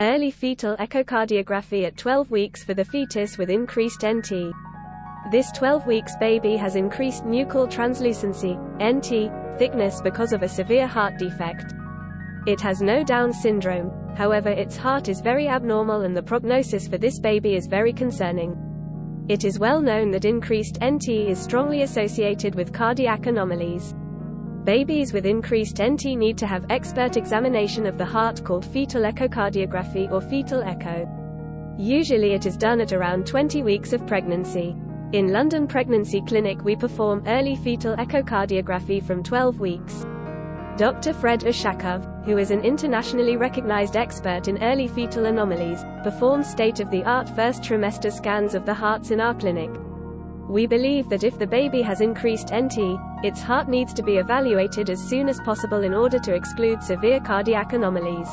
Early fetal echocardiography at 12 weeks for the fetus with increased NT. This 12 weeks baby has increased nuchal translucency, NT, thickness because of a severe heart defect. It has no Down syndrome, however its heart is very abnormal and the prognosis for this baby is very concerning. It is well known that increased NT is strongly associated with cardiac anomalies. Babies with increased NT need to have expert examination of the heart called fetal echocardiography or fetal echo. Usually it is done at around 20 weeks of pregnancy. In London Pregnancy Clinic we perform early fetal echocardiography from 12 weeks. Dr. Fred Ushakov, who is an internationally recognized expert in early fetal anomalies, performs state-of-the-art first trimester scans of the hearts in our clinic. We believe that if the baby has increased NT, its heart needs to be evaluated as soon as possible in order to exclude severe cardiac anomalies.